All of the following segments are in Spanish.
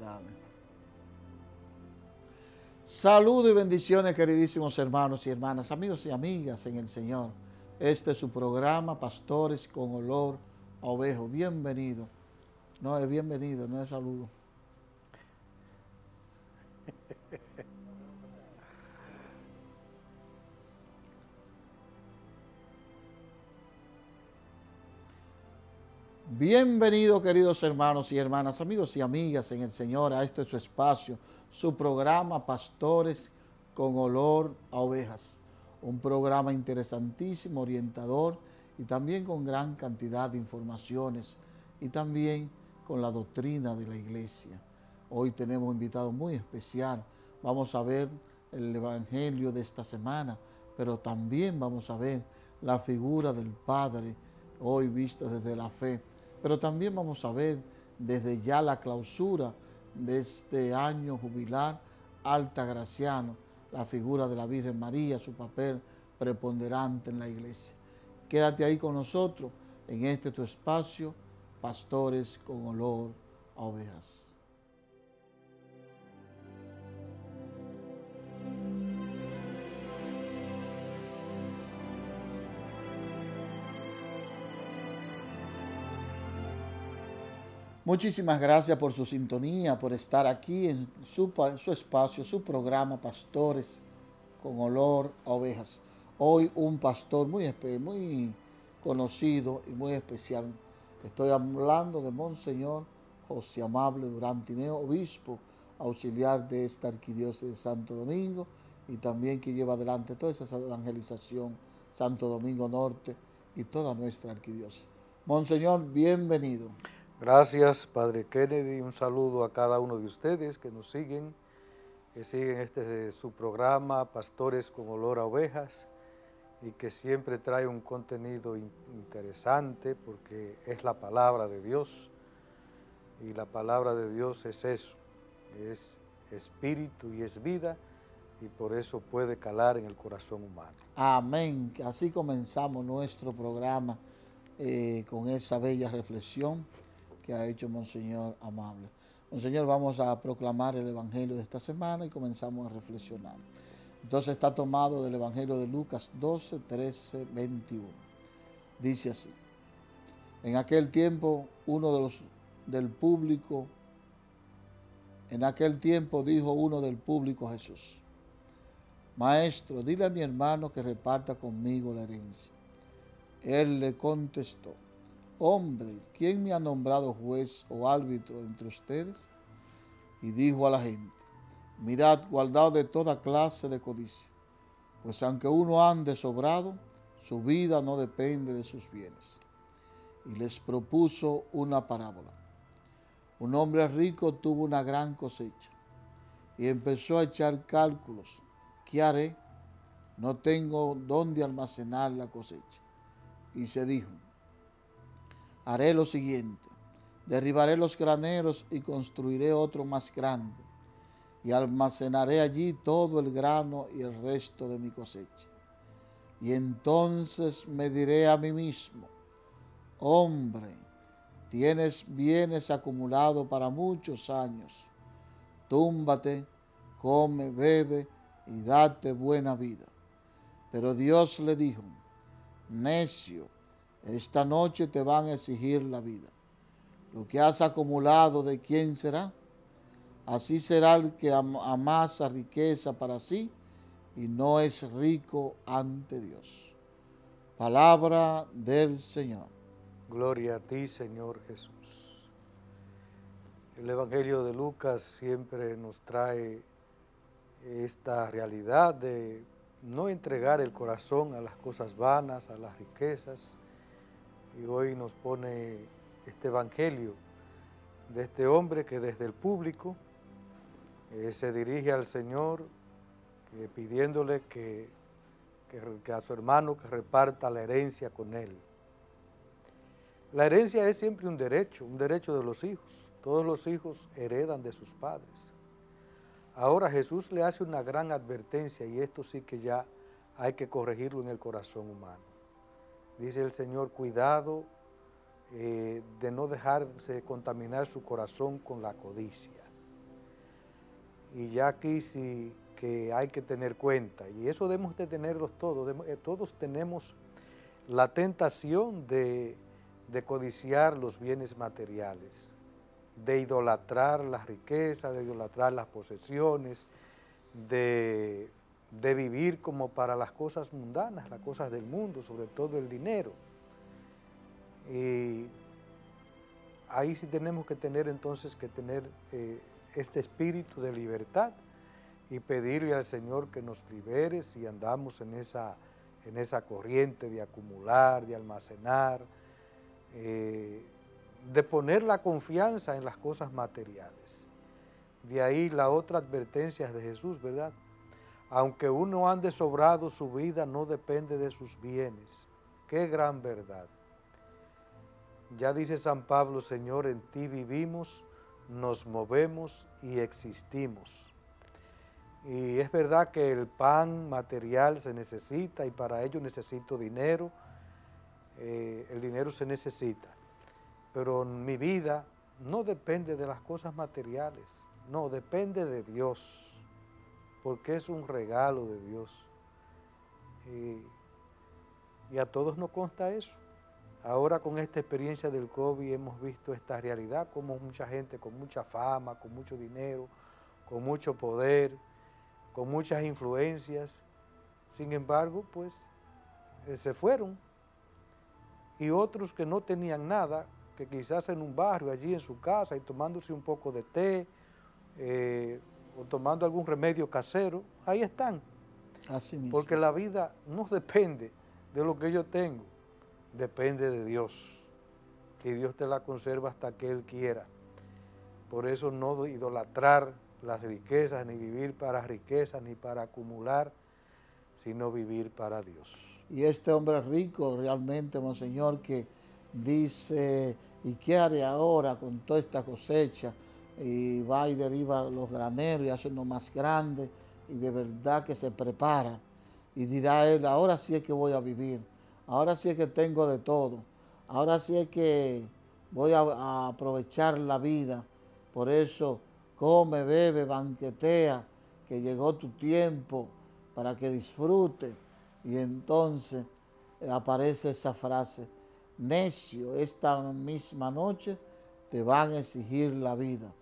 Dale. Saludos y bendiciones, queridísimos hermanos y hermanas, amigos y amigas en el Señor. Este es su programa, Pastores con Olor a Ovejo. Bienvenido. No es bienvenido, no es saludo. Bienvenido queridos hermanos y hermanas, amigos y amigas en el Señor, a este su espacio, su programa Pastores con olor a ovejas. Un programa interesantísimo, orientador y también con gran cantidad de informaciones y también con la doctrina de la iglesia. Hoy tenemos un invitado muy especial. Vamos a ver el evangelio de esta semana, pero también vamos a ver la figura del Padre, hoy vista desde la fe pero también vamos a ver desde ya la clausura de este año jubilar altagraciano, la figura de la Virgen María, su papel preponderante en la iglesia. Quédate ahí con nosotros en este tu espacio, pastores con olor a ovejas. Muchísimas gracias por su sintonía, por estar aquí en su, espacio, su programa Pastores con olor a ovejas. Hoy un pastor muy, muy conocido y muy especial. Estoy hablando de Monseñor José Amable Durantineo, obispo auxiliar de esta arquidiócesis de Santo Domingo y también que lleva adelante toda esa evangelización Santo Domingo Norte y toda nuestra arquidiócesis. Monseñor, bienvenido. Gracias, Padre Kennedy. Un saludo a cada uno de ustedes que nos siguen, que siguen este su programa, Pastores con Olor a Ovejas, y que siempre trae un contenido interesante porque es la palabra de Dios. Y la palabra de Dios es eso, es espíritu y es vida, y por eso puede calar en el corazón humano. Amén. Así comenzamos nuestro programa eh, con esa bella reflexión ha hecho Monseñor Amable. Monseñor, vamos a proclamar el Evangelio de esta semana y comenzamos a reflexionar. Entonces está tomado del Evangelio de Lucas 12, 13, 21. Dice así, en aquel tiempo uno de los del público, en aquel tiempo dijo uno del público a Jesús, Maestro, dile a mi hermano que reparta conmigo la herencia. Él le contestó, hombre, ¿quién me ha nombrado juez o árbitro entre ustedes? Y dijo a la gente, mirad, guardado de toda clase de codicia, pues aunque uno ande sobrado, su vida no depende de sus bienes. Y les propuso una parábola. Un hombre rico tuvo una gran cosecha y empezó a echar cálculos. ¿Qué haré? No tengo dónde almacenar la cosecha. Y se dijo, haré lo siguiente, derribaré los graneros y construiré otro más grande, y almacenaré allí todo el grano y el resto de mi cosecha. Y entonces me diré a mí mismo, hombre, tienes bienes acumulados para muchos años, túmbate, come, bebe y date buena vida. Pero Dios le dijo, necio, esta noche te van a exigir la vida. Lo que has acumulado, ¿de quién será? Así será el que amasa riqueza para sí y no es rico ante Dios. Palabra del Señor. Gloria a ti, Señor Jesús. El Evangelio de Lucas siempre nos trae esta realidad de no entregar el corazón a las cosas vanas, a las riquezas, y hoy nos pone este evangelio de este hombre que desde el público eh, se dirige al Señor eh, pidiéndole que, que a su hermano que reparta la herencia con él. La herencia es siempre un derecho, un derecho de los hijos. Todos los hijos heredan de sus padres. Ahora Jesús le hace una gran advertencia y esto sí que ya hay que corregirlo en el corazón humano dice el Señor, cuidado eh, de no dejarse contaminar su corazón con la codicia. Y ya aquí sí que hay que tener cuenta, y eso debemos de tenerlos todos, eh, todos tenemos la tentación de, de codiciar los bienes materiales, de idolatrar las riquezas, de idolatrar las posesiones, de, de vivir como para las cosas mundanas, las cosas del mundo, sobre todo el dinero. Y ahí sí tenemos que tener entonces que tener eh, este espíritu de libertad y pedirle al Señor que nos libere si andamos en esa, en esa corriente de acumular, de almacenar, eh, de poner la confianza en las cosas materiales. De ahí la otra advertencia de Jesús, ¿verdad? Aunque uno ande sobrado, su vida no depende de sus bienes. Qué gran verdad. Ya dice San Pablo, Señor, en ti vivimos, nos movemos y existimos. Y es verdad que el pan material se necesita y para ello necesito dinero, eh, el dinero se necesita, pero mi vida no depende de las cosas materiales, no, depende de Dios, porque es un regalo de Dios. y a todos nos consta eso. Ahora con esta experiencia del COVID hemos visto esta realidad, como mucha gente con mucha fama, con mucho dinero, con mucho poder, con muchas influencias, sin embargo, pues eh, se fueron. Y otros que no tenían nada, que quizás en un barrio, allí en su casa, y tomándose un poco de té, eh, o tomando algún remedio casero, ahí están. Así mismo. Porque la vida no depende de lo que yo tengo, depende de Dios. Y Dios te la conserva hasta que Él quiera. Por eso no idolatrar las riquezas, ni vivir para riquezas, ni para acumular, sino vivir para Dios. Y este hombre rico realmente, Monseñor, que dice, ¿y qué haré ahora con toda esta cosecha? Y va y deriva los graneros y hace uno más grande y de verdad que se prepara. Y dirá él, ahora sí es que voy a vivir ahora sí es que tengo de todo, ahora sí es que voy a, aprovechar la vida, por eso come, bebe, banquetea, que llegó tu tiempo para que disfrute. Y entonces aparece esa frase, necio, esta misma noche te van a exigir la vida.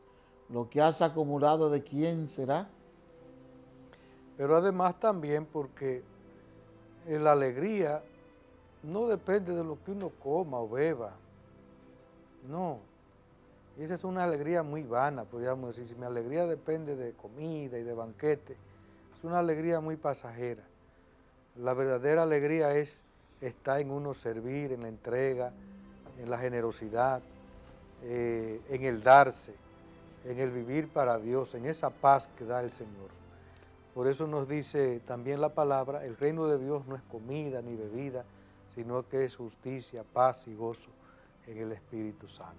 Lo que has acumulado de quién será. Pero además también porque la alegría no depende de lo que uno coma o beba. No. esa es una alegría muy vana, podríamos decir. Si mi alegría depende de comida y de banquete, es una alegría muy pasajera. La verdadera alegría es estar en uno servir, en la entrega, en la generosidad, eh, en el darse, en el vivir para Dios, en esa paz que da el Señor. Por eso nos dice también la palabra, el reino de Dios no es comida ni bebida, sino que es justicia, paz y gozo en el Espíritu Santo.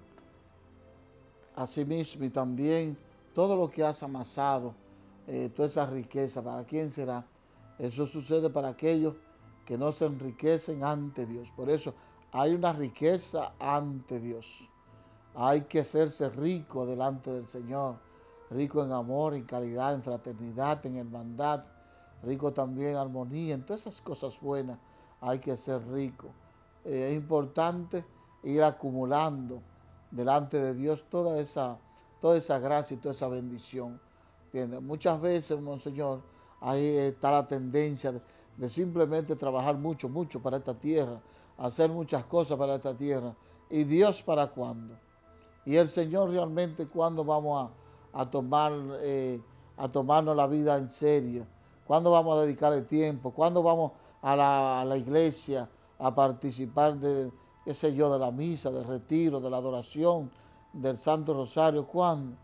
Asimismo, y también todo lo que has amasado, eh, toda esa riqueza, ¿para quién será? Eso sucede para aquellos que no se enriquecen ante Dios. Por eso hay una riqueza ante Dios. Hay que hacerse rico delante del Señor, rico en amor, en caridad, en fraternidad, en hermandad, rico también en armonía, en todas esas cosas buenas hay que ser rico. Eh, es importante ir acumulando delante de Dios toda esa, toda esa gracia y toda esa bendición. Muchas veces, Monseñor, ahí está la tendencia de, simplemente trabajar mucho, mucho para esta tierra, hacer muchas cosas para esta tierra. ¿Y Dios para cuándo? Y el Señor realmente cuándo vamos a, tomar, eh, a tomarnos la vida en serio, cuándo vamos a dedicarle tiempo, cuándo vamos a la, iglesia a participar de, qué sé yo, de la misa, del retiro, de la adoración, del Santo Rosario. ¿Cuándo?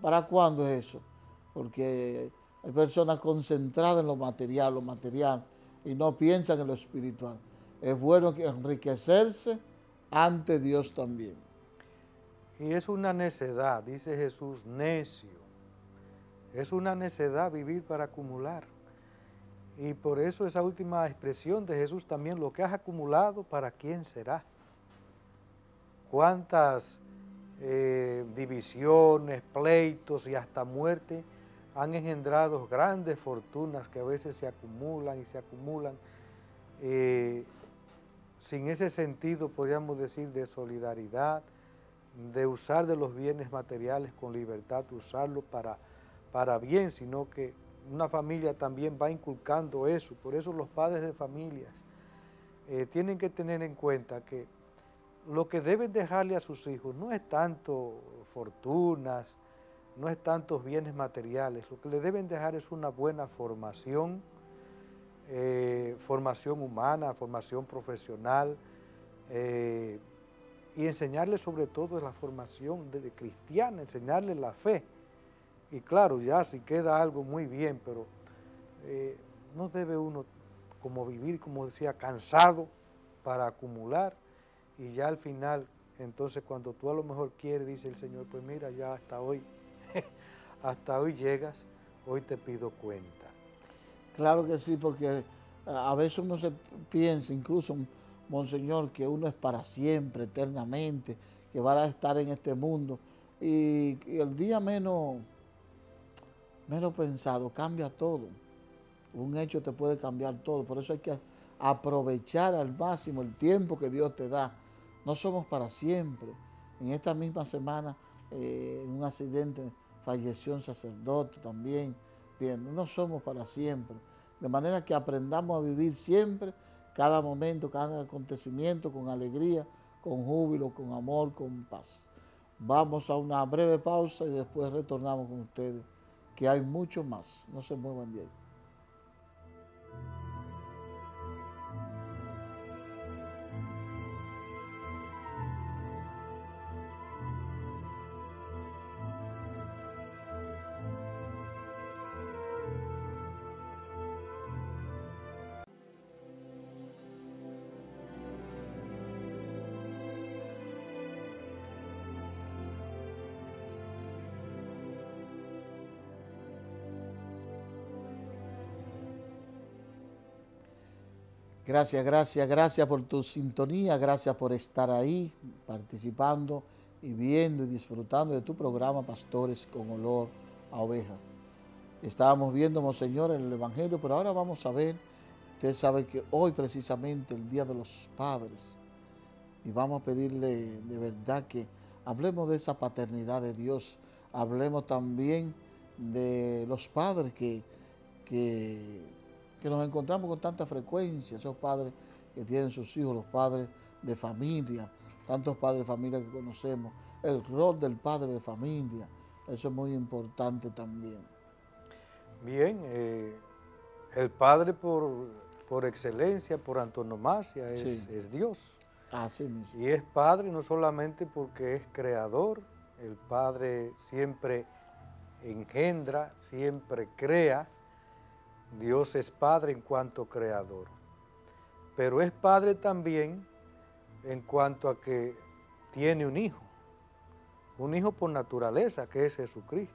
¿Para cuándo es eso? Porque hay personas concentradas en lo material, lo material, y no piensan en lo espiritual. Es bueno enriquecerse ante Dios también. Y es una necedad, dice Jesús, necio. Es una necedad vivir para acumular. Y por eso esa última expresión de Jesús también, lo que has acumulado, ¿para quién será? ¿Cuántas eh, divisiones, pleitos y hasta muerte han engendrado grandes fortunas que a veces se acumulan y se acumulan. Eh, sin ese sentido, podríamos decir, de solidaridad, de usar de los bienes materiales con libertad, usarlo para, para bien, sino que una familia también va inculcando eso. Por eso los padres de familias eh, tienen que tener en cuenta que lo que deben dejarle a sus hijos no es tanto fortunas, no es tantos bienes materiales, lo que le deben dejar es una buena formación, eh, formación humana, formación profesional, eh, y enseñarles sobre todo la formación de, cristiana, enseñarles la fe. Y claro, ya si queda algo muy bien, pero eh, no debe uno como vivir, como decía, cansado para acumular y ya al final, entonces cuando tú a lo mejor quieres, dice el Señor, pues mira, ya hasta hoy, hasta hoy llegas, hoy te pido cuenta. Claro que sí, porque a veces uno se piensa, incluso, Monseñor, que uno es para siempre, eternamente, que va a estar en este mundo. Y, el día menos, menos pensado cambia todo. Un hecho te puede cambiar todo. Por eso hay que aprovechar al máximo el tiempo que Dios te da. No somos para siempre. En esta misma semana, eh, en un accidente, falleció un sacerdote también. No somos para siempre. De manera que aprendamos a vivir siempre cada momento, cada acontecimiento con alegría, con júbilo, con amor, con paz. Vamos a una breve pausa y después retornamos con ustedes, que hay mucho más. No se muevan de ahí. Gracias, gracias, gracias por tu sintonía, gracias por estar ahí participando y viendo y disfrutando de tu programa Pastores con olor a oveja. Estábamos viendo, Monseñor, el Evangelio, pero ahora vamos a ver, usted sabe que hoy precisamente el Día de los Padres, y vamos a pedirle de verdad que hablemos de esa paternidad de Dios, hablemos también de los padres que, que que nos encontramos con tanta frecuencia, esos padres que tienen sus hijos, los padres de familia, tantos padres de familia que conocemos, el rol del padre de familia, eso es muy importante también. Bien, eh, el padre por, excelencia, por antonomasia, es, es Dios. Así mismo. Y es padre no solamente porque es creador, el padre siempre engendra, siempre crea, Dios es Padre en cuanto creador, pero es Padre también en cuanto a que tiene un hijo, un hijo por naturaleza que es Jesucristo.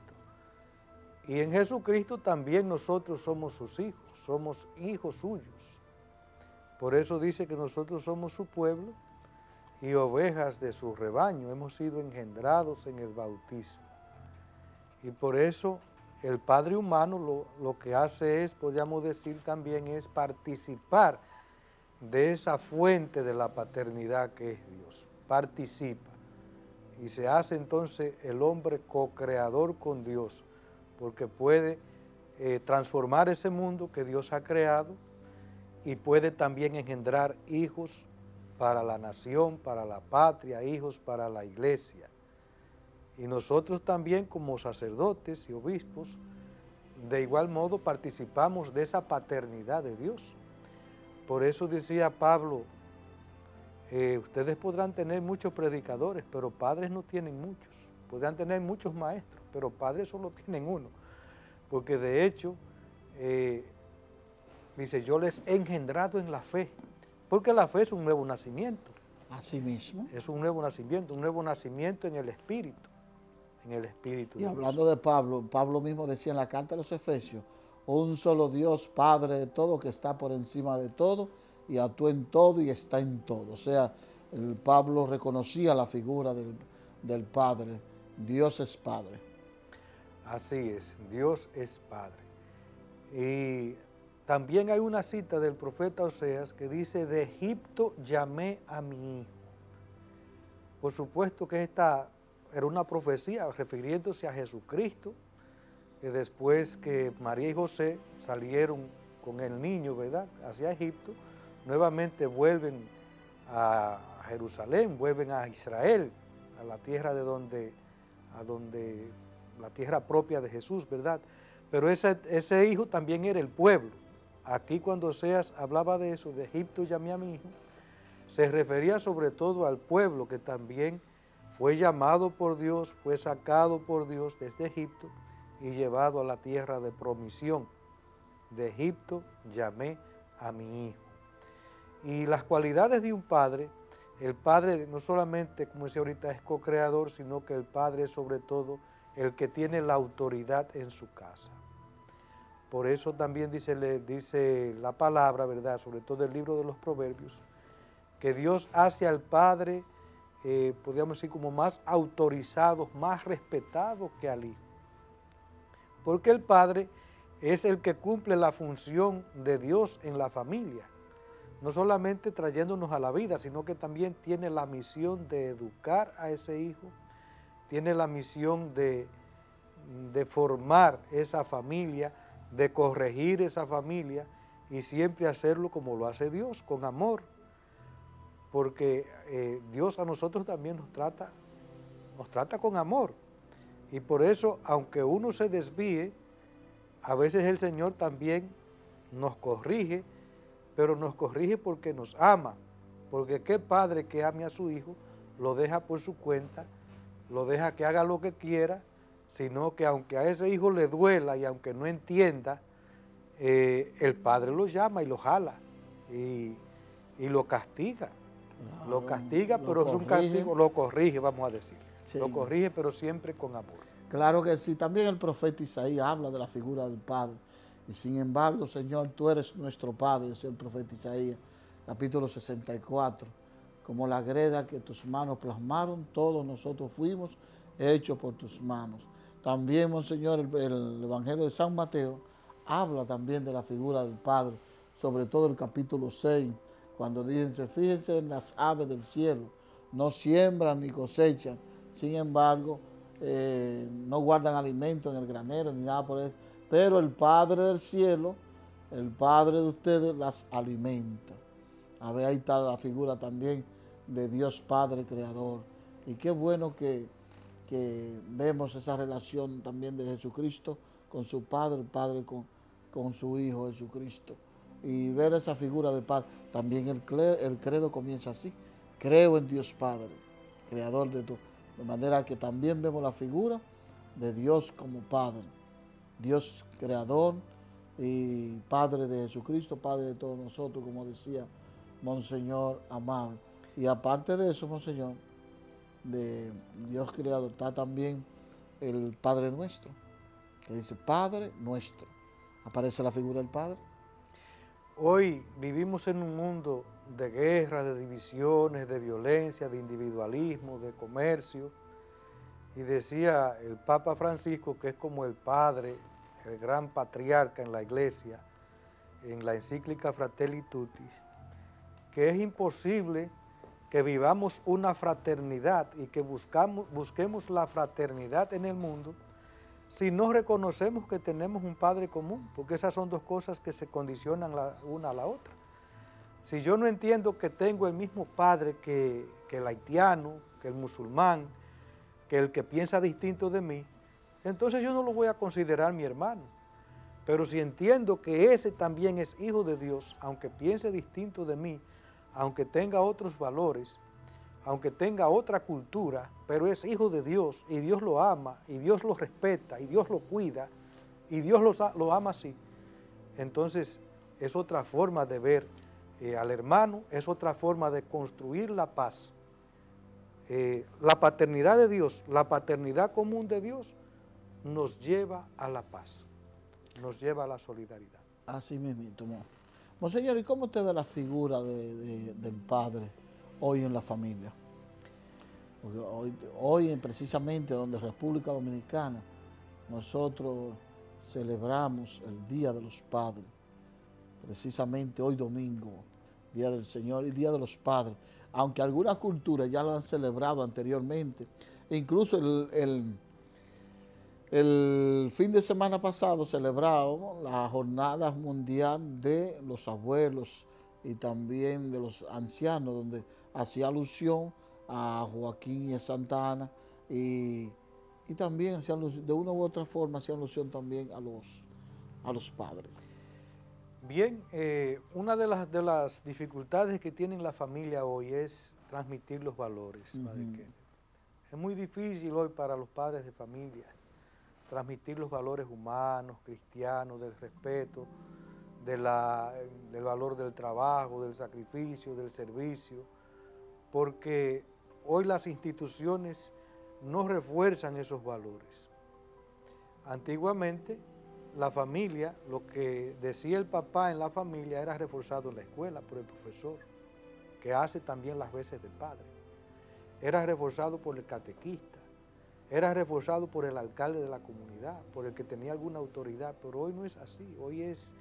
Y en Jesucristo también nosotros somos sus hijos, somos hijos suyos. Por eso dice que nosotros somos su pueblo y ovejas de su rebaño, hemos sido engendrados en el bautismo. Y por eso el padre humano lo, que hace es, podríamos decir también, es participar de esa fuente de la paternidad que es Dios. Participa. Y se hace entonces el hombre co-creador con Dios, porque puede eh, transformar ese mundo que Dios ha creado y puede también engendrar hijos para la nación, para la patria, hijos para la iglesia. Y nosotros también como sacerdotes y obispos, de igual modo participamos de esa paternidad de Dios. Por eso decía Pablo, eh, ustedes podrán tener muchos predicadores, pero padres no tienen muchos. Podrán tener muchos maestros, pero padres solo tienen uno. Porque de hecho, eh, dice, yo les he engendrado en la fe, porque la fe es un nuevo nacimiento. Así mismo. Es un nuevo nacimiento, un nuevo nacimiento en el Espíritu en el Espíritu. Y hablando de Pablo, Pablo mismo decía en la carta de los Efesios, un solo Dios, Padre de todo, que está por encima de todo y actúa en todo y está en todo. O sea, el Pablo reconocía la figura del, del Padre. Dios es Padre. Así es, Dios es Padre. Y también hay una cita del profeta Oseas que dice, de Egipto llamé a mi hijo. Por supuesto que esta era una profecía refiriéndose a Jesucristo, que después que María y José salieron con el niño, ¿verdad?, hacia Egipto, nuevamente vuelven a Jerusalén, vuelven a Israel, a la tierra de donde, a donde, la tierra propia de Jesús, ¿verdad? Pero ese, ese hijo también era el pueblo. Aquí cuando Oseas hablaba de eso, de Egipto llamé a mi hijo, se refería sobre todo al pueblo que también fue llamado por Dios, fue sacado por Dios desde Egipto y llevado a la tierra de promisión. De Egipto llamé a mi hijo. Y las cualidades de un padre, el padre no solamente, como decía ahorita, es co-creador, sino que el padre es sobre todo el que tiene la autoridad en su casa. Por eso también dice, dice la palabra, ¿verdad? Sobre todo el libro de los proverbios, que Dios hace al padre eh, podríamos decir, como más autorizados, más respetados que al hijo. Porque el padre es el que cumple la función de Dios en la familia, no solamente trayéndonos a la vida, sino que también tiene la misión de educar a ese hijo, tiene la misión de, de formar esa familia, de corregir esa familia y siempre hacerlo como lo hace Dios, con amor, porque eh, Dios a nosotros también nos trata, nos trata con amor. Y por eso, aunque uno se desvíe, a veces el Señor también nos corrige, pero nos corrige porque nos ama. Porque qué padre que ame a su hijo, lo deja por su cuenta, lo deja que haga lo que quiera, sino que aunque a ese hijo le duela y aunque no entienda, eh, el padre lo llama y lo jala y lo castiga lo castiga, pero es un castigo, lo corrige, vamos a decir. Lo corrige, pero siempre con amor. Claro que sí. También el profeta Isaías habla de la figura del Padre. Y sin embargo, Señor, tú eres nuestro Padre, es el profeta Isaías, capítulo 64. Como la greda que tus manos plasmaron, todos nosotros fuimos hechos por tus manos. También, Monseñor, el, el Evangelio de San Mateo habla también de la figura del Padre, sobre todo el capítulo 6, cuando dicen, fíjense en las aves del cielo, no siembran ni cosechan, sin embargo, eh, no guardan alimento en el granero ni nada por eso, pero el Padre del cielo, el Padre de ustedes las alimenta. A ver, ahí está la figura también de Dios Padre Creador. Y qué bueno que, vemos esa relación también de Jesucristo con su Padre, el Padre con, con su Hijo Jesucristo y ver esa figura de Padre. También el, el credo comienza así. Creo en Dios Padre, creador de todo. De manera que también vemos la figura de Dios como Padre. Dios creador y Padre de Jesucristo, Padre de todos nosotros, como decía Monseñor Amado. Y aparte de eso, Monseñor, de Dios creador, está también el Padre nuestro, que dice Padre nuestro. Aparece la figura del Padre. Hoy vivimos en un mundo de guerra, de divisiones, de violencia, de individualismo, de comercio. Y decía el Papa Francisco, que es como el padre, el gran patriarca en la iglesia, en la encíclica Fratelli Tutti, que es imposible que vivamos una fraternidad y que busquemos la fraternidad en el mundo si no reconocemos que tenemos un Padre común, porque esas son dos cosas que se condicionan la, una a la otra. Si yo no entiendo que tengo el mismo Padre que, que el haitiano, que el musulmán, que el que piensa distinto de mí, entonces yo no lo voy a considerar mi hermano. Pero si entiendo que ese también es hijo de Dios, aunque piense distinto de mí, aunque tenga otros valores, aunque tenga otra cultura, pero es hijo de Dios y Dios lo ama y Dios lo respeta y Dios lo cuida y Dios lo, ama así. Entonces es otra forma de ver eh, al hermano, es otra forma de construir la paz. Eh, la paternidad de Dios, la paternidad común de Dios nos lleva a la paz, nos lleva a la solidaridad. Así mismo, Monseñor, ¿y cómo te ve la figura del Padre? Hoy en la familia. hoy, hoy precisamente donde República Dominicana nosotros celebramos el Día de los Padres, precisamente hoy domingo, Día del Señor y Día de los Padres, aunque algunas culturas ya lo han celebrado anteriormente, incluso el, el, fin de semana pasado celebramos la Jornada Mundial de los Abuelos y también de los ancianos, donde hacía alusión a Joaquín y a Santa Ana y, también de una u otra forma hacía alusión también a los, a los padres. Bien, eh, una de las, de las dificultades que tiene la familia hoy es transmitir los valores, Es muy difícil hoy para los padres de familia transmitir los valores humanos, cristianos, del respeto, de la, del valor del trabajo, del sacrificio, del servicio, porque hoy las instituciones no refuerzan esos valores. Antiguamente, la familia, lo que decía el papá en la familia era reforzado en la escuela por el profesor, que hace también las veces de padre. Era reforzado por el catequista, era reforzado por el alcalde de la comunidad, por el que tenía alguna autoridad, pero hoy no es así, hoy es,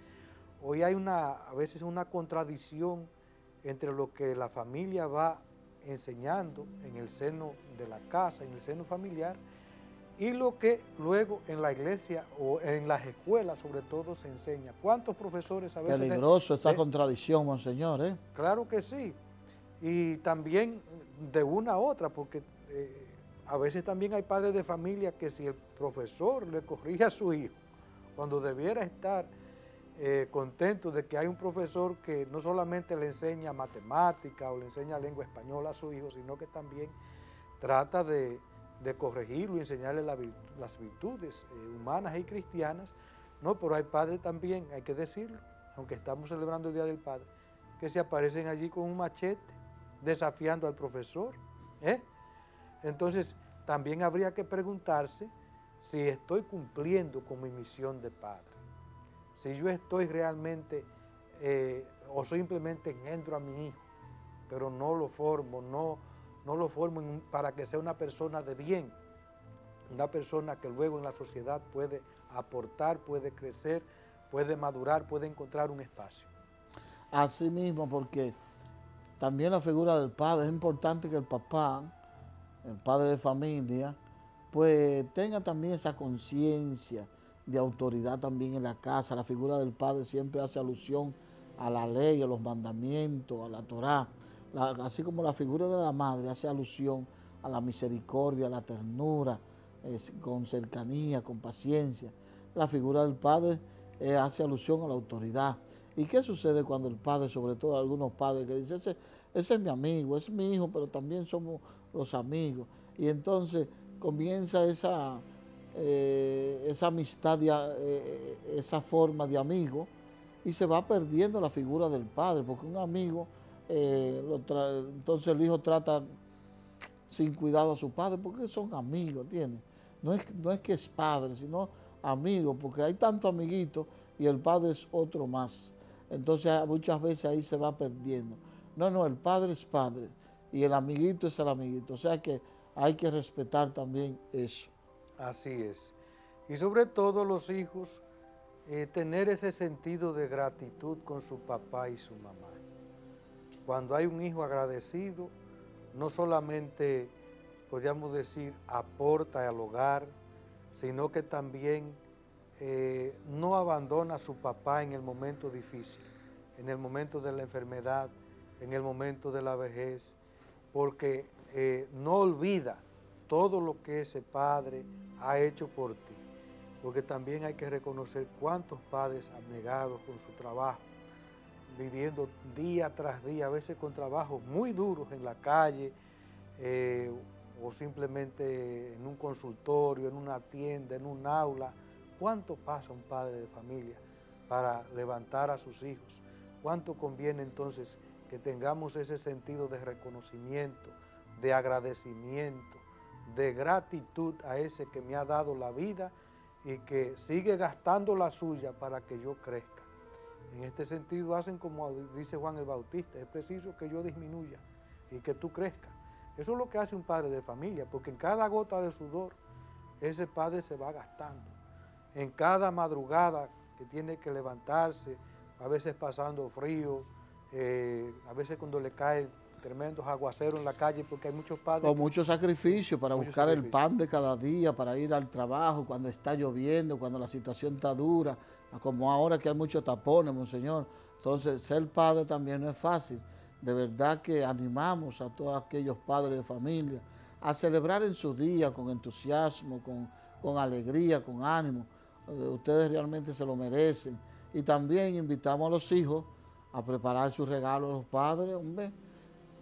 hoy hay una, a veces una contradicción entre lo que la familia va enseñando en el seno de la casa, en el seno familiar, y lo que luego en la iglesia o en las escuelas sobre todo se enseña. ¿Cuántos profesores a veces... Peligroso esta contradicción, monseñor, ¿eh? Claro que sí. Y también de una a otra, porque eh, a veces también hay padres de familia que si el profesor le corrige a su hijo, cuando debiera estar eh, contento de que hay un profesor que no solamente le enseña matemática o le enseña lengua española a su hijo, sino que también trata de, corregirlo y enseñarle las virtudes eh, humanas y cristianas. No, pero hay padres también, hay que decirlo, aunque estamos celebrando el Día del Padre, que se aparecen allí con un machete, desafiando al profesor. ¿eh? Entonces, también habría que preguntarse si estoy cumpliendo con mi misión de padre si yo estoy realmente eh, o simplemente engendro a mi hijo, pero no lo formo, no, no lo formo para que sea una persona de bien, una persona que luego en la sociedad puede aportar, puede crecer, puede madurar, puede encontrar un espacio. Así mismo, porque también la figura del padre, es importante que el papá, el padre de familia, pues tenga también esa conciencia de autoridad también en la casa. La figura del padre siempre hace alusión a la ley, a los mandamientos, a la Torá. así como la figura de la madre hace alusión a la misericordia, a la ternura, con cercanía, con paciencia. La figura del padre eh, hace alusión a la autoridad. ¿Y qué sucede cuando el padre, sobre todo algunos padres que dicen, ese, ese es mi amigo, es mi hijo, pero también somos los amigos? Y entonces comienza esa eh, esa amistad, eh, esa forma de amigo, y se va perdiendo la figura del padre, porque un amigo, eh, entonces el hijo trata sin cuidado a su padre, porque son amigos, ¿entiendes? No es, no es que es padre, sino amigo, porque hay tanto amiguito y el padre es otro más. Entonces muchas veces ahí se va perdiendo. No, no, el padre es padre y el amiguito es el amiguito. O sea que hay que respetar también eso. Así es. Y sobre todo los hijos, eh, tener ese sentido de gratitud con su papá y su mamá. Cuando hay un hijo agradecido, no solamente, podríamos decir, aporta al hogar, sino que también eh, no abandona a su papá en el momento difícil, en el momento de la enfermedad, en el momento de la vejez, porque eh, no olvida todo lo que ese padre ha hecho por ti. Porque también hay que reconocer cuántos padres abnegados con su trabajo, viviendo día tras día, a veces con trabajos muy duros en la calle eh, o simplemente en un consultorio, en una tienda, en un aula. ¿Cuánto pasa un padre de familia para levantar a sus hijos? ¿Cuánto conviene entonces que tengamos ese sentido de reconocimiento, de agradecimiento, de gratitud a ese que me ha dado la vida y que sigue gastando la suya para que yo crezca. En este sentido hacen como dice Juan el Bautista, es preciso que yo disminuya y que tú crezcas. Eso es lo que hace un padre de familia, porque en cada gota de sudor ese padre se va gastando. En cada madrugada que tiene que levantarse, a veces pasando frío, eh, a veces cuando le cae tremendos aguaceros en la calle porque hay muchos padres. Con mucho sacrificio para buscar el pan de cada día, para ir al trabajo cuando está lloviendo, cuando la situación está dura, como ahora que hay muchos tapones, monseñor. Entonces, ser padre también no es fácil. De verdad que animamos a todos aquellos padres de familia a celebrar en su día con entusiasmo, con, alegría, con ánimo. Eh, ustedes realmente se lo merecen. Y también invitamos a los hijos a preparar su regalo a los padres, hombre.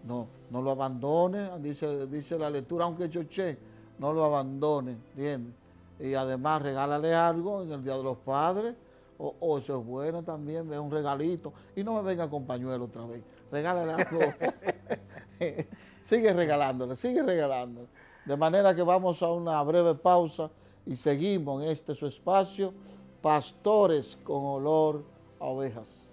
No, no lo abandone, dice, dice la lectura, aunque choche, no lo abandone, ¿entiendes? Y además regálale algo en el Día de los Padres, o, eso es bueno también, ve un regalito, y no me venga con pañuelo otra vez, regálale algo. sigue regalándole, sigue regalándole. De manera que vamos a una breve pausa y seguimos en este su espacio, Pastores con olor a ovejas.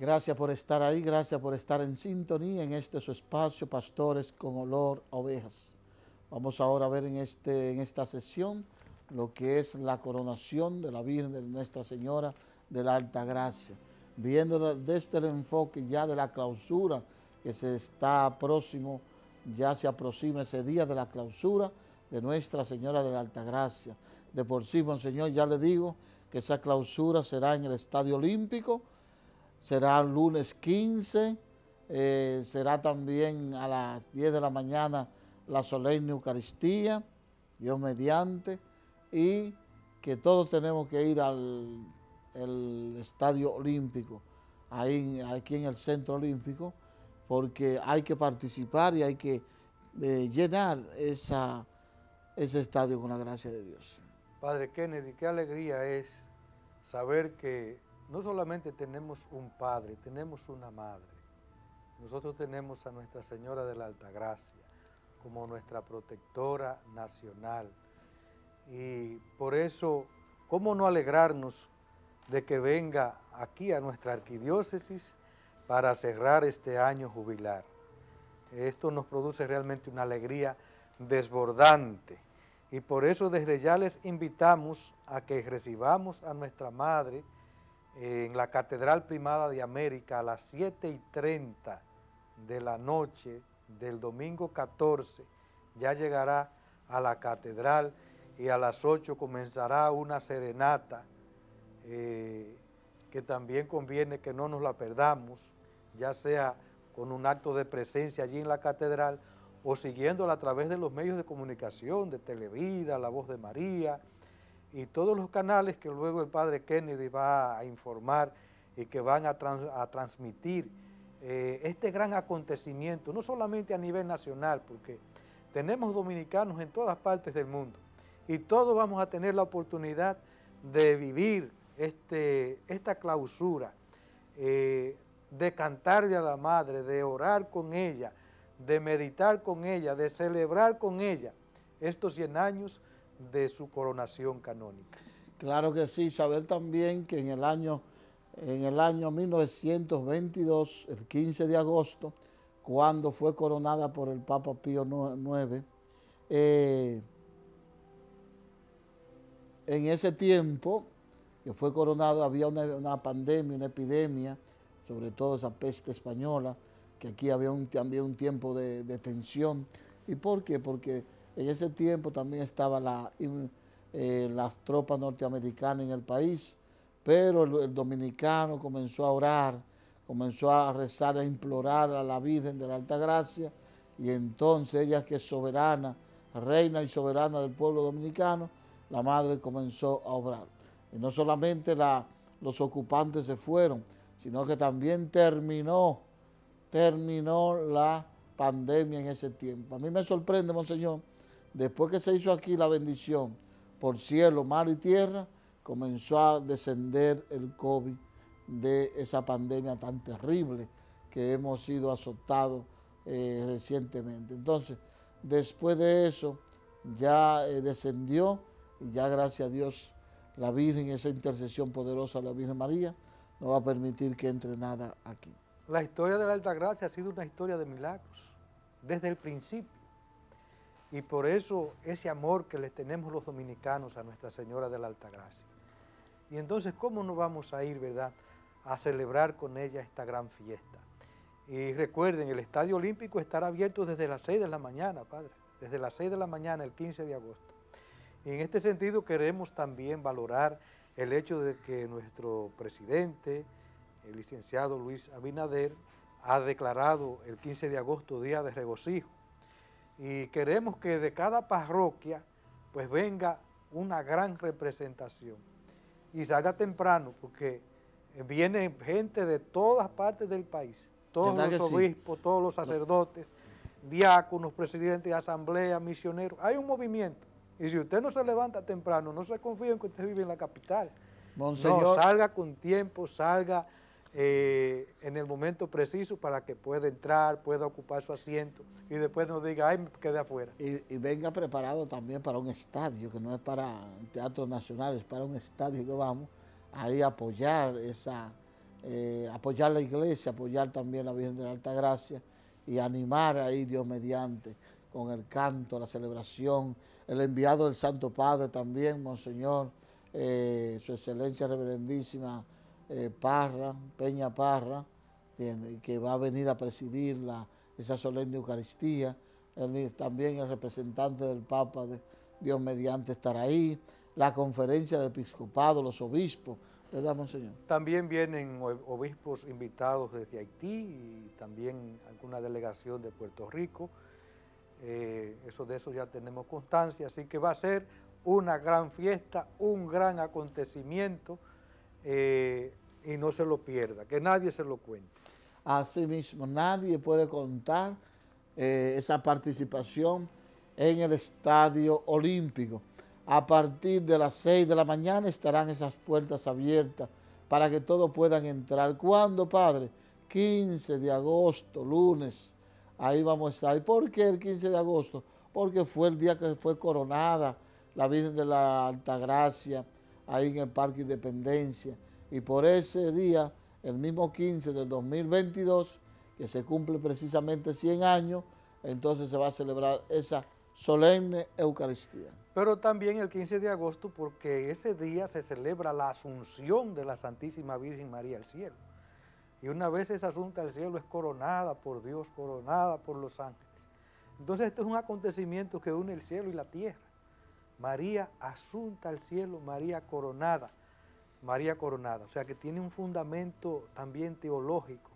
Gracias por estar ahí, gracias por estar en sintonía en este su espacio, Pastores con Olor Ovejas. Vamos ahora a ver en, este, en esta sesión lo que es la coronación de la Virgen de Nuestra Señora de la Alta Gracia. Viendo desde el enfoque ya de la clausura que se está próximo, ya se aproxima ese día de la clausura de Nuestra Señora de la Alta Gracia. De por sí, Monseñor, ya le digo que esa clausura será en el Estadio Olímpico, será el lunes 15, eh, será también a las 10 de la mañana la solemne Eucaristía, Dios mediante, y que todos tenemos que ir al Estadio Olímpico, ahí, aquí en el Centro Olímpico, porque hay que participar y hay que eh, llenar esa, ese estadio con la gracia de Dios. Padre Kennedy, qué alegría es saber que no solamente tenemos un padre, tenemos una madre. Nosotros tenemos a Nuestra Señora de la Altagracia como nuestra protectora nacional. Y por eso, ¿cómo no alegrarnos de que venga aquí a nuestra arquidiócesis para cerrar este año jubilar? Esto nos produce realmente una alegría desbordante. Y por eso desde ya les invitamos a que recibamos a nuestra Madre, en la Catedral Primada de América a las 7 y 30 de la noche del domingo 14, ya llegará a la catedral y a las 8 comenzará una serenata eh, que también conviene que no nos la perdamos, ya sea con un acto de presencia allí en la catedral o siguiéndola a través de los medios de comunicación, de Televida, La Voz de María, y todos los canales que luego el padre Kennedy va a informar y que van a, transmitir eh, este gran acontecimiento, no solamente a nivel nacional, porque tenemos dominicanos en todas partes del mundo y todos vamos a tener la oportunidad de vivir este, esta clausura, eh, de cantarle a la Madre, de orar con ella, de meditar con ella, de celebrar con ella estos 100 años de su coronación canónica. Claro que sí, saber también que en el año, en el año 1922, el 15 de agosto, cuando fue coronada por el Papa Pío IX, eh, en ese tiempo que fue coronada había una, pandemia, una epidemia, sobre todo esa peste española, que aquí había un, también un tiempo de tensión. ¿Y por qué? Porque en ese tiempo también estaban eh, las tropas norteamericanas en el país, pero el, dominicano comenzó a orar, comenzó a rezar, a implorar a la Virgen de la Alta Gracia, y entonces ella que es soberana reina y soberana del pueblo dominicano, la madre comenzó a obrar. Y no solamente la, los ocupantes se fueron, sino que también terminó, terminó la pandemia en ese tiempo. A mí me sorprende, Monseñor, después que se hizo aquí la bendición por cielo, mar y tierra, comenzó a descender el COVID de esa pandemia tan terrible que hemos sido azotados eh, recientemente. Entonces, después de eso, ya eh, descendió y ya gracias a Dios la Virgen, esa intercesión poderosa de la Virgen María, no va a permitir que entre nada aquí. La historia de la Alta Gracia ha sido una historia de milagros, desde el principio. Y por eso ese amor que le tenemos los dominicanos a Nuestra Señora de la Alta Gracia. Y entonces, ¿cómo no vamos a ir, verdad, a celebrar con ella esta gran fiesta? Y recuerden, el Estadio Olímpico estará abierto desde las 6 de la mañana, Padre, desde las 6 de la mañana, el 15 de agosto. Y en este sentido queremos también valorar el hecho de que nuestro presidente, el licenciado Luis Abinader, ha declarado el 15 de agosto Día de Regocijo. Y queremos que de cada parroquia pues venga una gran representación. Y salga temprano porque viene gente de todas partes del país, todos los obispos, todos los sacerdotes, diáconos, presidentes de asamblea, misioneros. Hay un movimiento. Y si usted no se levanta temprano, no se confía en que usted vive en la capital. No, salga con tiempo, salga eh, en el momento preciso para que pueda entrar, pueda ocupar su asiento y después no diga, ay, me quedé afuera. Y, venga preparado también para un estadio, que no es para Teatro Nacional, es para un estadio que vamos ahí a apoyar esa, eh, apoyar la iglesia, apoyar también la Virgen de la Alta Gracia y animar ahí Dios mediante con el canto, la celebración, el enviado del Santo Padre también, Monseñor, eh, Su Excelencia Reverendísima eh, Parra, Peña Parra, que va a venir a presidir la, esa solemne Eucaristía, también el representante del Papa de Dios mediante estar ahí, la conferencia de episcopado, los obispos, ¿verdad, Monseñor? También vienen obispos invitados desde Haití y también alguna delegación de Puerto Rico, eh, eso de eso ya tenemos constancia, así que va a ser una gran fiesta, un gran acontecimiento. Eh, y no se lo pierda, que nadie se lo cuente. Asimismo, nadie puede contar eh, esa participación en el Estadio Olímpico. A partir de las 6 de la mañana estarán esas puertas abiertas para que todos puedan entrar. ¿Cuándo, Padre? 15 de agosto, lunes, ahí vamos a estar. ¿Y por qué el 15 de agosto? Porque fue el día que fue coronada la Virgen de la Altagracia, ahí en el Parque Independencia. Y por ese día, el mismo 15 del 2022, que se cumple precisamente 100 años, entonces se va a celebrar esa solemne Eucaristía. Pero también el 15 de agosto, porque ese día se celebra la asunción de la Santísima Virgen María al cielo. Y una vez esa asunta al cielo es coronada por Dios, coronada por los ángeles. Entonces este es un acontecimiento que une el cielo y la tierra. María asunta al cielo, María coronada, María coronada. O sea que tiene un fundamento también teológico.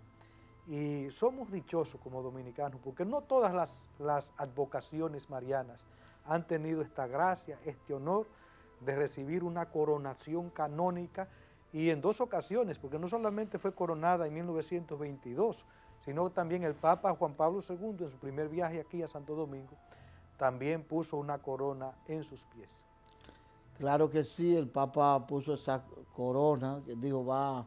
Y somos dichosos como dominicanos, porque no todas las, las advocaciones marianas han tenido esta gracia, este honor de recibir una coronación canónica y en dos ocasiones, porque no solamente fue coronada en 1922, sino también el Papa Juan Pablo II en su primer viaje aquí a Santo Domingo, también puso una corona en sus pies. Claro que sí, el Papa puso esa corona, que digo, va,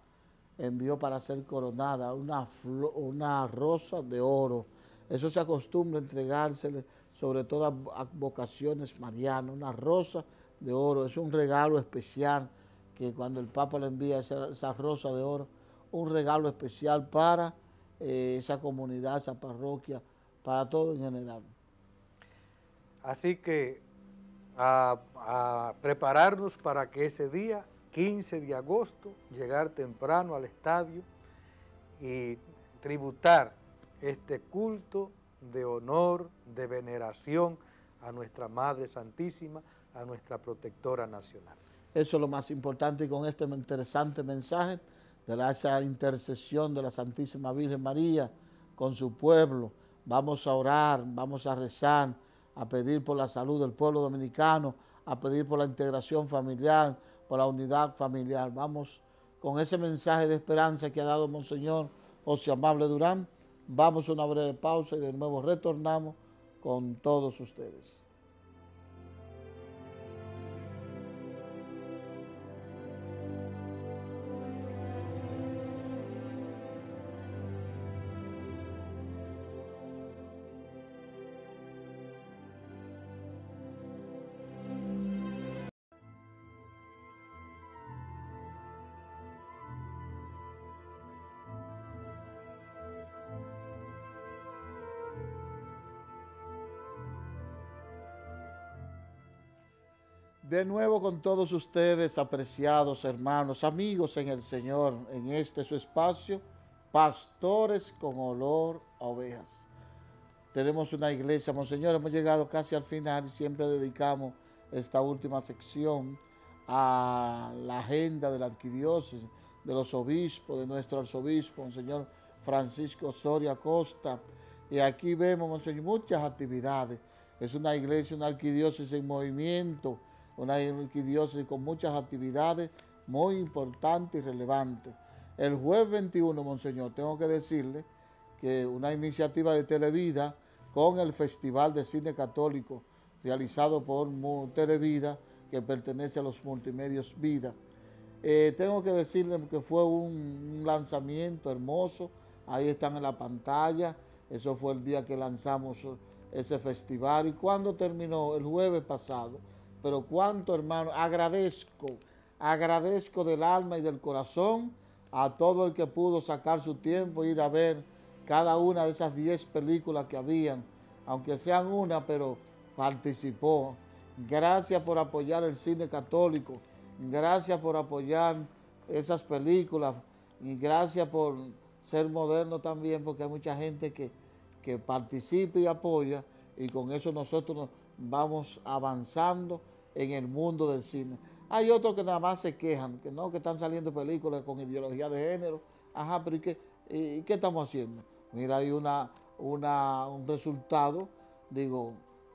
envió para ser coronada, una, una rosa de oro. Eso se acostumbra a entregársele, sobre todo a vocaciones marianas, una rosa de oro, es un regalo especial que cuando el Papa le envía esa, rosa de oro, un regalo especial para eh, esa comunidad, esa parroquia, para todo en general. Así que a, prepararnos para que ese día, 15 de agosto, llegar temprano al estadio y tributar este culto de honor, de veneración a nuestra Madre Santísima, a nuestra protectora nacional. Eso es lo más importante y con este interesante mensaje de la, esa intercesión de la Santísima Virgen María con su pueblo. Vamos a orar, vamos a rezar a pedir por la salud del pueblo dominicano, a pedir por la integración familiar, por la unidad familiar. Vamos con ese mensaje de esperanza que ha dado Monseñor José Amable Durán. Vamos a una breve pausa y de nuevo retornamos con todos ustedes. De nuevo con todos ustedes, apreciados hermanos, amigos en el Señor, en este su espacio, pastores con olor a ovejas. Tenemos una iglesia, Monseñor, hemos llegado casi al final y siempre dedicamos esta última sección a la agenda de la arquidiócesis, de los obispos, de nuestro arzobispo, Monseñor Francisco Soria Costa. Y aquí vemos, Monseñor, muchas actividades. Es una iglesia, una arquidiócesis en movimiento, una arquidiócesis con muchas actividades muy importantes y relevantes. El jueves 21, Monseñor, tengo que decirle que una iniciativa de Televida con el Festival de Cine Católico realizado por Televida, que pertenece a los multimedios Vida. Eh, tengo que decirle que fue un lanzamiento hermoso, ahí están en la pantalla, eso fue el día que lanzamos ese festival y cuando terminó el jueves pasado, pero cuánto, hermano, agradezco, agradezco del alma y del corazón a todo el que pudo sacar su tiempo e ir a ver cada una de esas 10 películas que habían, aunque sean una, pero participó. Gracias por apoyar el cine católico, gracias por apoyar esas películas y gracias por ser moderno también, porque hay mucha gente que, que participa y apoya y con eso nosotros vamos avanzando en el mundo del cine. Hay otros que nada más se quejan, que no, que están saliendo películas con ideología de género. Ajá, pero ¿y qué, estamos haciendo? Mira, hay una, un resultado, digo,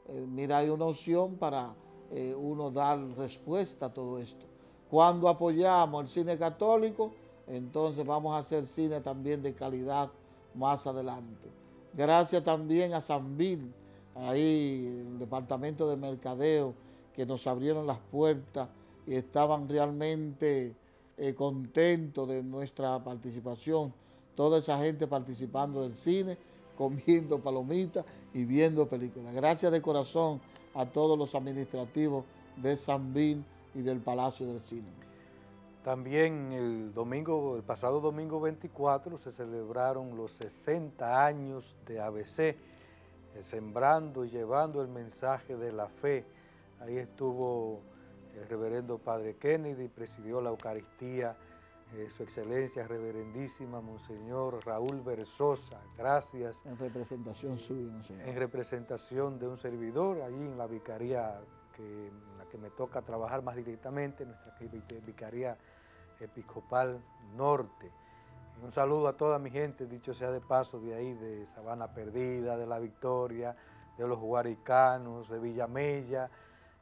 eh, mira, hay una opción para eh, uno dar respuesta a todo esto. Cuando apoyamos el cine católico, entonces vamos a hacer cine también de calidad más adelante. Gracias también a Sanvil, ahí el departamento de mercadeo, que nos abrieron las puertas y estaban realmente eh, contentos de nuestra participación. Toda esa gente participando del cine, comiendo palomitas y viendo películas. Gracias de corazón a todos los administrativos de San Bin y del Palacio del Cine. También el domingo, el pasado domingo 24 se celebraron los 60 años de ABC, sembrando y llevando el mensaje de la fe Ahí estuvo el reverendo Padre Kennedy, presidió la Eucaristía, eh, su excelencia reverendísima, Monseñor Raúl Versosa, gracias. En representación suya, Monseñor. En representación de un servidor, allí en la vicaría que, en la que me toca trabajar más directamente, nuestra vicaría episcopal norte. Un saludo a toda mi gente, dicho sea de paso, de ahí, de Sabana Perdida, de La Victoria, de los Guaricanos, de Villamella,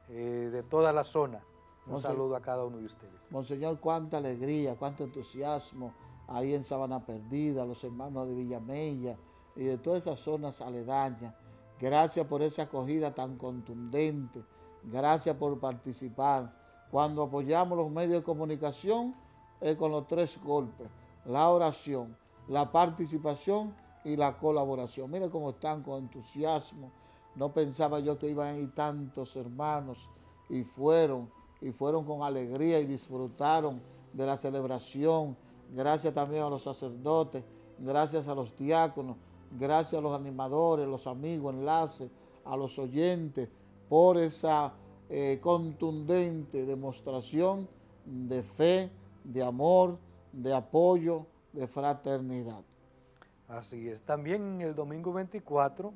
eh, de toda la zona. Un saludo a cada uno de ustedes. Monseñor, cuánta alegría, cuánto entusiasmo ahí en Sabana Perdida, los hermanos de Villamella y de todas esas zonas aledañas. Gracias por esa acogida tan contundente. Gracias por participar. Cuando apoyamos los medios de comunicación es con los tres golpes. La oración, la participación y la colaboración. Mire cómo están con entusiasmo, no pensaba yo que iban a ir tantos hermanos y fueron, y fueron con alegría y disfrutaron de la celebración. Gracias también a los sacerdotes, gracias a los diáconos, gracias a los animadores, los amigos, enlaces, a los oyentes, por esa eh, contundente demostración de fe, de amor, de apoyo, de fraternidad. Así es. También el domingo 24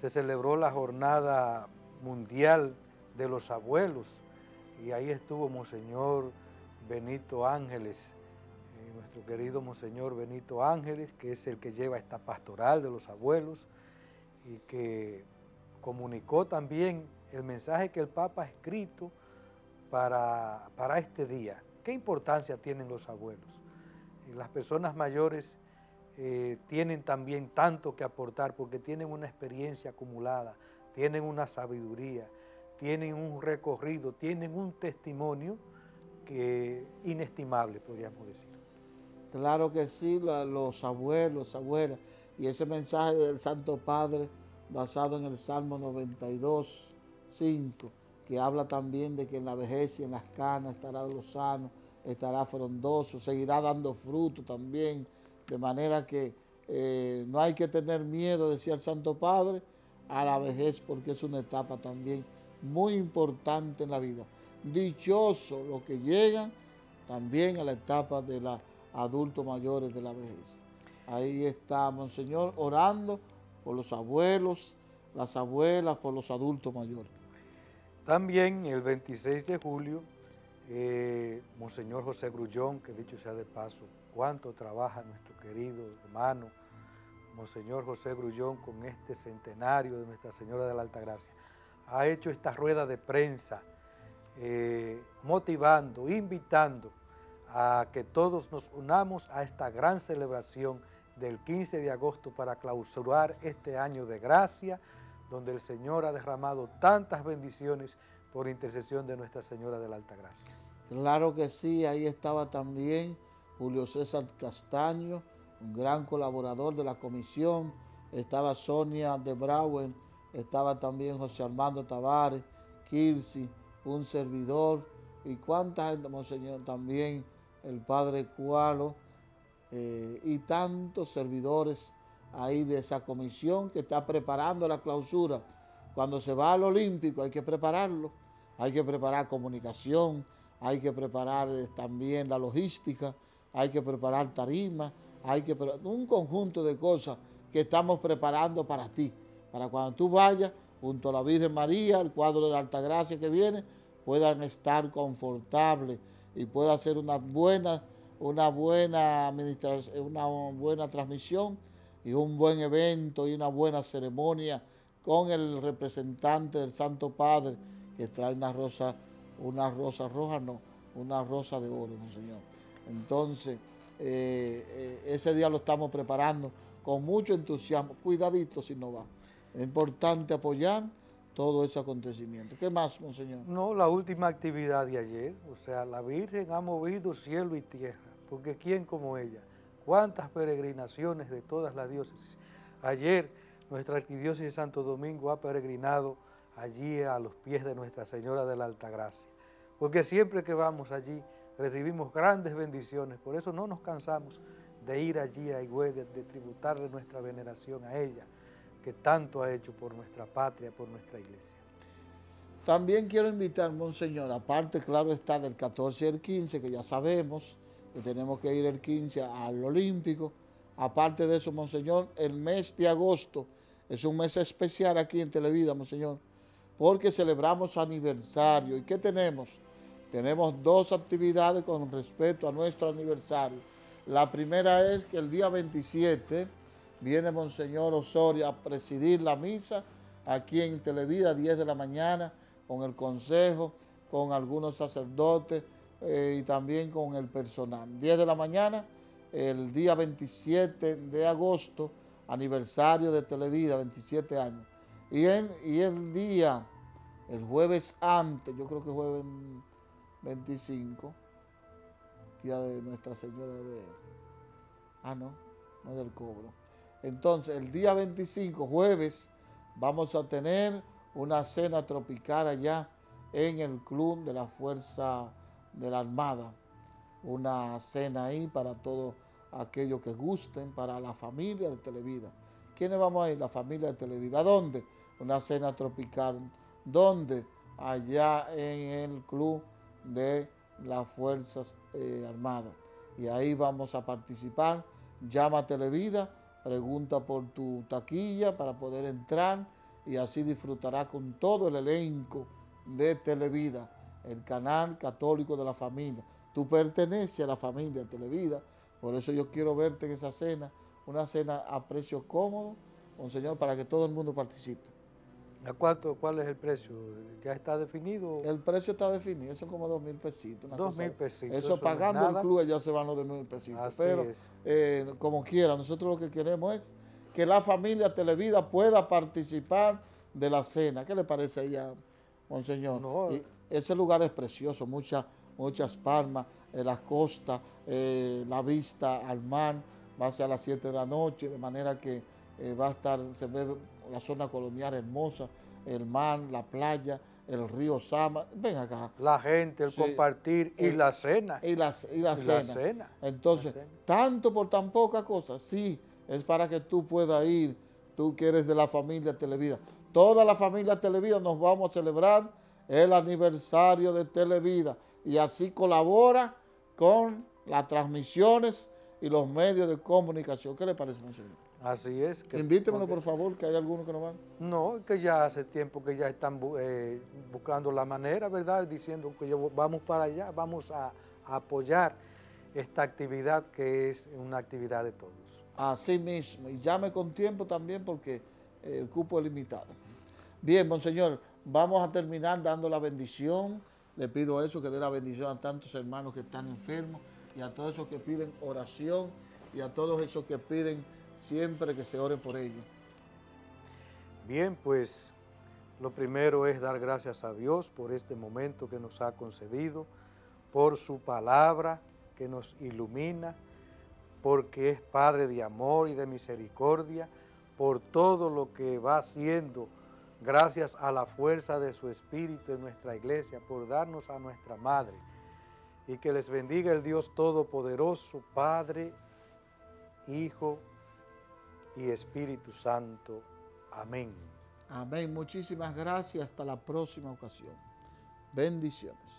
se celebró la jornada mundial de los abuelos y ahí estuvo Monseñor Benito Ángeles, eh, nuestro querido Monseñor Benito Ángeles, que es el que lleva esta pastoral de los abuelos y que comunicó también el mensaje que el Papa ha escrito para, para este día. ¿Qué importancia tienen los abuelos? Las personas mayores eh, tienen también tanto que aportar porque tienen una experiencia acumulada, tienen una sabiduría, tienen un recorrido, tienen un testimonio que inestimable, podríamos decir. Claro que sí, los abuelos, abuelas, y ese mensaje del Santo Padre basado en el Salmo 92, 5, que habla también de que en la vejez y en las canas estará lozano, estará frondoso, seguirá dando fruto también, de manera que eh, no hay que tener miedo, decía el Santo Padre, a la vejez, porque es una etapa también muy importante en la vida. Dichoso los que llegan también a la etapa de los adultos mayores de la vejez. Ahí está Monseñor orando por los abuelos, las abuelas, por los adultos mayores. También el 26 de julio, eh, Monseñor José Grullón, que dicho sea de paso, cuánto trabaja nuestro querido hermano, Monseñor José Grullón, con este centenario de Nuestra Señora de la Altagracia. Ha hecho esta rueda de prensa, eh, motivando, invitando a que todos nos unamos a esta gran celebración del 15 de agosto para clausurar este año de gracia, donde el Señor ha derramado tantas bendiciones por intercesión de Nuestra Señora de la Alta Gracia. Claro que sí, ahí estaba también Julio César Castaño, un gran colaborador de la comisión, estaba Sonia de Brauen, estaba también José Armando Tavares, Kirsi, un servidor, y cuánta gente, Monseñor, también el Padre Cualo, eh, y tantos servidores ahí de esa comisión que está preparando la clausura. Cuando se va al Olímpico hay que prepararlo, hay que preparar comunicación, hay que preparar eh, también la logística, hay que preparar tarima, hay que preparar un conjunto de cosas que estamos preparando para ti, para cuando tú vayas junto a la Virgen María, el cuadro de la Alta Gracia que viene, puedan estar confortables y pueda hacer una buena una buena administración, una buena transmisión y un buen evento y una buena ceremonia con el representante del Santo Padre que trae una rosa, una rosa roja, no, una rosa de oro, Señor. Entonces, eh, eh, ese día lo estamos preparando con mucho entusiasmo. Cuidadito si no va. Es importante apoyar todo ese acontecimiento. ¿Qué más, Monseñor? No, la última actividad de ayer, o sea, la Virgen ha movido cielo y tierra porque ¿quién como ella? ¿Cuántas peregrinaciones de todas las diócesis? Ayer nuestra arquidiócesis de Santo Domingo ha peregrinado allí a los pies de Nuestra Señora de la Altagracia, porque siempre que vamos allí recibimos grandes bendiciones, por eso no nos cansamos de ir allí a Higüey, de, tributarle nuestra veneración a ella, que tanto ha hecho por nuestra patria, por nuestra iglesia. También quiero invitar, Monseñor, aparte, claro está, del 14 y el 15, que ya sabemos, que tenemos que ir el 15 al Olímpico. Aparte de eso, Monseñor, el mes de agosto es un mes especial aquí en Televida, Monseñor, porque celebramos aniversario. ¿Y qué tenemos? Tenemos dos actividades con respecto a nuestro aniversario. La primera es que el día 27 viene Monseñor Osorio a presidir la misa aquí en Televida a 10 de la mañana con el consejo, con algunos sacerdotes, eh, y también con el personal. 10 de la mañana, el día 27 de agosto, aniversario de Televida, 27 años. Y el, y el día, el jueves antes, yo creo que jueves 25, día de Nuestra Señora de... Ah, no, no del cobro. Entonces, el día 25, jueves, vamos a tener una cena tropical allá en el Club de la Fuerza de la Armada. Una cena ahí para todos aquellos que gusten, para la familia de Televida. ¿Quiénes vamos a ir? La familia de Televida. ¿Dónde? Una cena tropical. ¿Dónde? Allá en el club de las Fuerzas eh, Armadas. Y ahí vamos a participar. Llama a Televida, pregunta por tu taquilla para poder entrar y así disfrutará con todo el elenco de Televida el canal católico de la familia. Tú perteneces a la familia Televida, por eso yo quiero verte en esa cena, una cena a precio cómodo, un señor, para que todo el mundo participe. ¿A cuánto, cuál es el precio? ¿Ya está definido? El precio está definido, son como dos mil pesitos. Dos mil pesitos. Eso, pagando el club ya se van los dos mil pesitos. Pero eh, como quiera, nosotros lo que queremos es que la familia Televida pueda participar de la cena. ¿Qué le parece a ella, monseñor? ese lugar es precioso, muchas muchas palmas, eh, la costa, eh, la vista al mar, va a ser a las 7 de la noche, de manera que va a estar, se ve la zona colonial hermosa, el mar, la playa, el río Sama. Ven acá. La gente, el compartir y la cena. Y la, cena. Entonces, tanto por tan poca cosa, sí, es para que tú puedas ir, tú que eres de la familia Televida. Toda la familia Televida nos vamos a celebrar el aniversario de Televida y así colabora con las transmisiones y los medios de comunicación. ¿Qué le parece, monseñor? Así es. Que, Invítemelo, por favor, que hay algunos que no van. No, que ya hace tiempo que ya están eh, buscando la manera, ¿verdad? Diciendo que vamos para allá, vamos a, apoyar esta actividad que es una actividad de todos. Así mismo, y llame con tiempo también porque el cupo es limitado. Bien, monseñor, vamos a terminar dando la bendición. Le pido eso, que dé la bendición a tantos hermanos que están enfermos y a todos esos que piden oración y a todos esos que piden siempre que se ore por ello. Bien, pues lo primero es dar gracias a Dios por este momento que nos ha concedido, por su palabra que nos ilumina, porque es Padre de amor y de misericordia, por todo lo que va haciendo, gracias a la fuerza de su Espíritu en nuestra iglesia, por darnos a nuestra Madre. Y que les bendiga el Dios Todopoderoso, Padre, Hijo y Espíritu Santo. Amén. Amén. Muchísimas gracias. Hasta la próxima ocasión. Bendiciones.